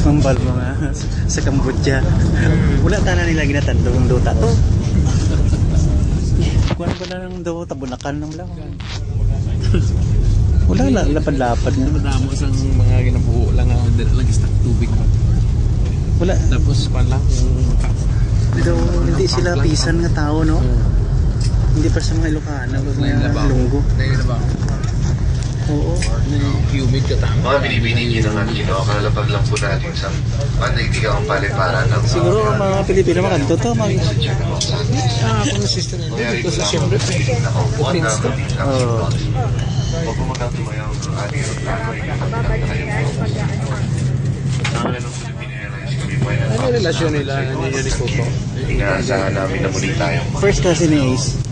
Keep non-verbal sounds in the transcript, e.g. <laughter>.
<laughs> sa Cambodia. Wala tanan nila ginatandong duta to. Kuan ba na ng do tabunakan ng lang. <laughs> Wala la lapad-lapad nga. Madamo sang mga ginabuo lang ang lagi stock tubig ba. Wala Tapos pa lang do hindi sila pisan nga tao no. Hindi pa sa mga Ilocano, mga lunggo. Dahil ba? Oo. Humid ka tama. Mga binibining yun ang Ginoo, kalapag lang po natin sa pandaigdigang ang paliparan ng Siguro mga Pilipino makanto to mag Ah, na sister nito. Ito sa siyempre pa. Prince to. oh. Huwag po magkatumayaw ng ating reklamo. Ang ng Philippine Airlines kami po Ano relasyon nila ni Ricoto? Inaasahan namin na muli tayong First kasi ni Ace.